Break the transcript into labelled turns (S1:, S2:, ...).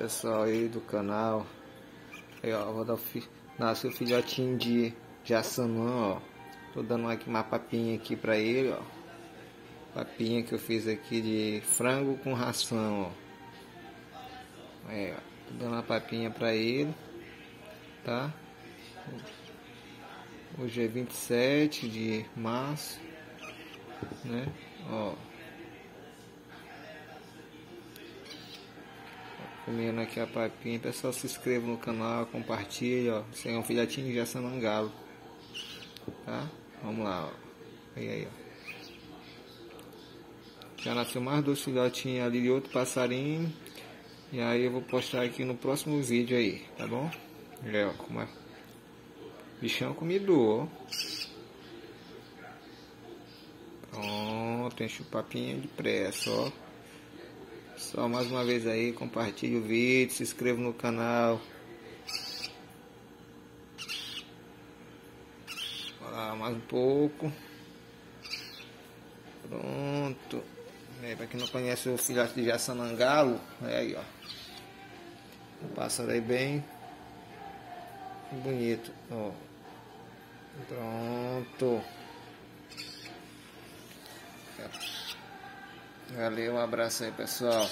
S1: pessoal aí do canal. Aí, ó, vou dar fi... nasceu filhotinho de jaçanã, ó. Tô dando aqui uma papinha aqui pra ele, ó. Papinha que eu fiz aqui de frango com ração, ó. Aí, ó. Tô dando uma papinha pra ele, tá? Hoje é 27 de março, né? Ó. comendo aqui a papinha. Pessoal, se inscreva no canal, compartilha, ó. Você é um filhotinho de jaçanangalo. Tá? Vamos lá, ó. Aí, aí, ó. Já nasceu mais dois filhotinhos ali de outro passarinho. E aí eu vou postar aqui no próximo vídeo aí, tá bom? É, ó, como é. Bichão comidor, ó. Pronto, enche o papinho de pressa, ó. Só mais uma vez aí, compartilhe o vídeo, se inscreva no canal. Lá, mais um pouco. Pronto. É, pra quem não conhece o filhote de jaçanangalo, é aí, ó. Pássaro aí bem bonito, ó. Pronto. Valeu, um abraço aí, pessoal.